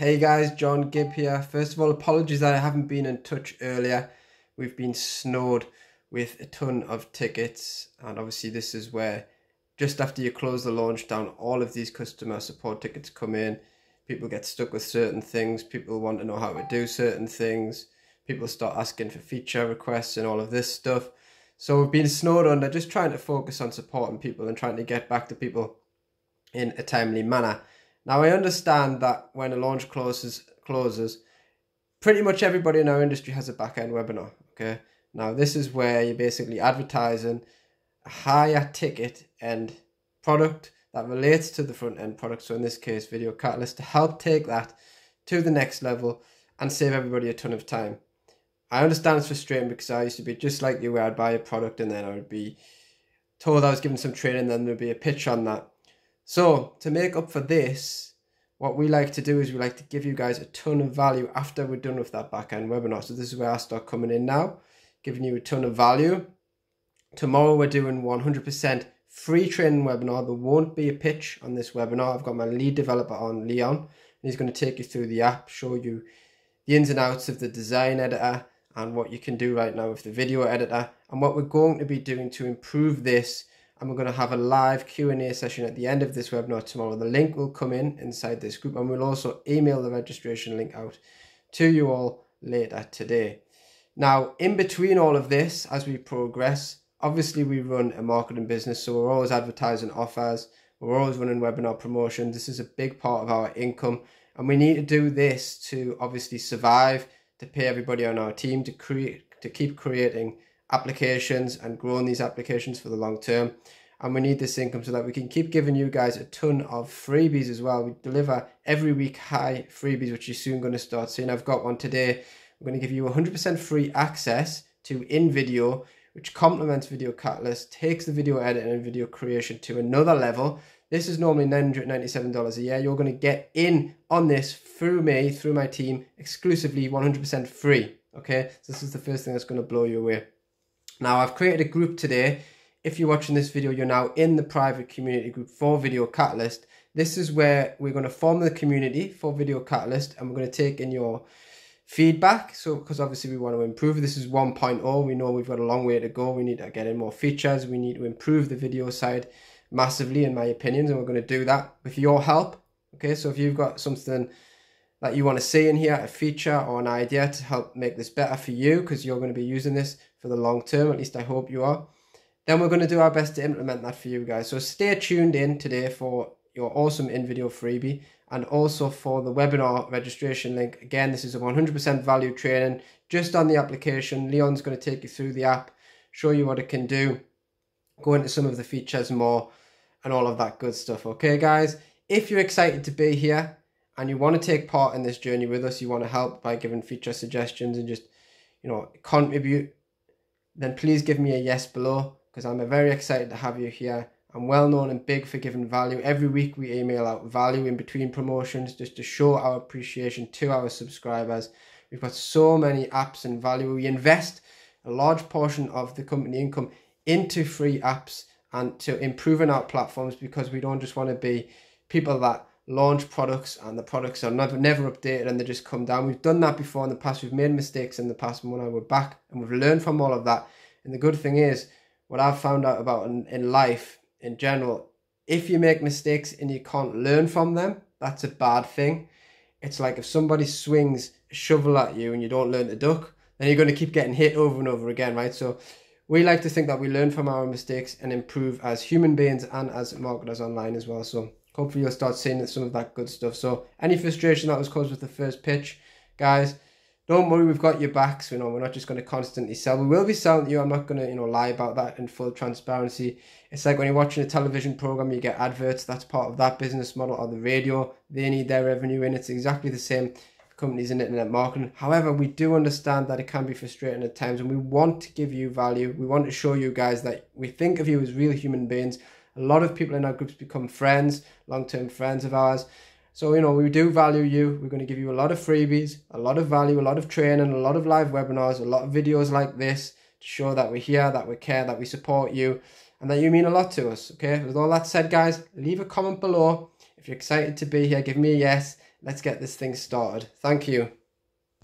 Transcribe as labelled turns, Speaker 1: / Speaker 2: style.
Speaker 1: Hey guys, John Gibb here. First of all, apologies that I haven't been in touch earlier. We've been snowed with a ton of tickets, and obviously, this is where just after you close the launch down, all of these customer support tickets come in. People get stuck with certain things, people want to know how to do certain things, people start asking for feature requests and all of this stuff. So, we've been snowed under just trying to focus on supporting people and trying to get back to people in a timely manner. Now I understand that when a launch closes closes, pretty much everybody in our industry has a back end webinar. Okay. Now this is where you're basically advertising a higher ticket and product that relates to the front end product. So in this case, Video Catalyst to help take that to the next level and save everybody a ton of time. I understand it's frustrating because I used to be just like you where I'd buy a product and then I would be told I was given some training, then there'd be a pitch on that. So to make up for this, what we like to do is we like to give you guys a ton of value after we're done with that back end webinar. So this is where I start coming in now, giving you a ton of value. Tomorrow we're doing 100% free training webinar. There won't be a pitch on this webinar. I've got my lead developer on, Leon, and he's going to take you through the app, show you the ins and outs of the design editor and what you can do right now with the video editor and what we're going to be doing to improve this and we're going to have a live Q&A session at the end of this webinar tomorrow. The link will come in inside this group and we'll also email the registration link out to you all later today. Now, in between all of this, as we progress, obviously we run a marketing business, so we're always advertising offers, we're always running webinar promotion. This is a big part of our income and we need to do this to obviously survive, to pay everybody on our team, to create, to keep creating applications and growing these applications for the long term. And we need this income so that we can keep giving you guys a ton of freebies as well. We deliver every week high freebies, which you're soon going to start seeing. I've got one today. I'm going to give you 100% free access to InVideo, which complements Video Catalyst, takes the video editing and video creation to another level. This is normally $997 a year. You're going to get in on this through me, through my team, exclusively 100% free. Okay, so this is the first thing that's going to blow you away. Now I've created a group today. If you're watching this video, you're now in the private community group for Video Catalyst. This is where we're going to form the community for Video Catalyst and we're going to take in your feedback. So, because obviously we want to improve. This is 1.0. We know we've got a long way to go. We need to get in more features. We need to improve the video side massively, in my opinions, and we're going to do that with your help. Okay, so if you've got something that you want to see in here, a feature or an idea to help make this better for you because you're going to be using this for the long term, at least I hope you are, then we're going to do our best to implement that for you guys. So stay tuned in today for your awesome InVideo freebie and also for the webinar registration link. Again, this is a 100% value training just on the application. Leon's going to take you through the app, show you what it can do, go into some of the features more and all of that good stuff. Okay, guys? If you're excited to be here, and you want to take part in this journey with us, you want to help by giving feature suggestions and just, you know, contribute, then please give me a yes below because I'm very excited to have you here. I'm well known and big for giving value. Every week we email out value in between promotions just to show our appreciation to our subscribers. We've got so many apps and value. We invest a large portion of the company income into free apps and to improving our platforms because we don't just want to be people that launch products and the products are never never updated and they just come down. We've done that before in the past. We've made mistakes in the past and when I we're back and we've learned from all of that. And the good thing is what I've found out about in, in life in general, if you make mistakes and you can't learn from them, that's a bad thing. It's like if somebody swings a shovel at you and you don't learn to duck, then you're going to keep getting hit over and over again, right? So we like to think that we learn from our mistakes and improve as human beings and as marketers online as well. So hopefully you'll start seeing some of that good stuff. So any frustration that was caused with the first pitch, guys, don't worry, we've got your backs. You know, we're not just going to constantly sell. We will be selling you. I'm not going to, you know, lie about that in full transparency. It's like when you're watching a television program, you get adverts. That's part of that business model. Or the radio, they need their revenue in. It's exactly the same companies in internet marketing. However, we do understand that it can be frustrating at times, and we want to give you value. We want to show you guys that we think of you as real human beings a lot of people in our groups become friends, long term friends of ours. So, you know, we do value you. We're going to give you a lot of freebies, a lot of value, a lot of training, a lot of live webinars, a lot of videos like this to show that we're here, that we care, that we support you, and that you mean a lot to us. Okay. With all that said, guys, leave a comment below. If you're excited to be here, give me a yes. let's get this thing started. Thank you.